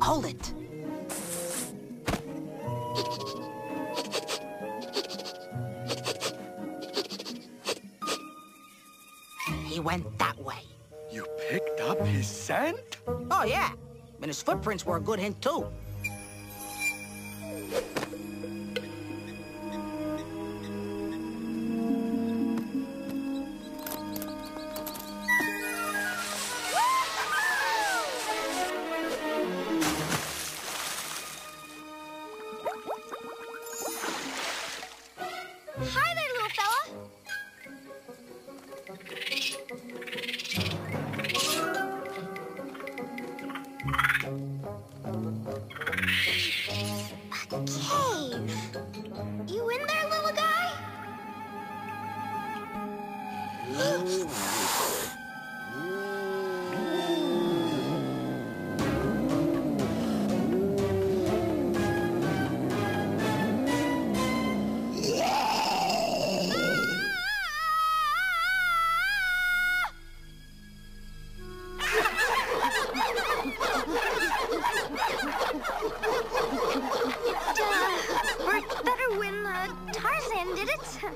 Hold it. He went that way. You picked up his scent? Oh, yeah. And his footprints were a good hint, too. Hi there, little fella. A cave. You in there, little guy? it.